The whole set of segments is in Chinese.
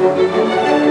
Música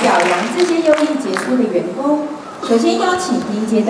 表扬这些优异杰出的员工。首先邀请第一阶段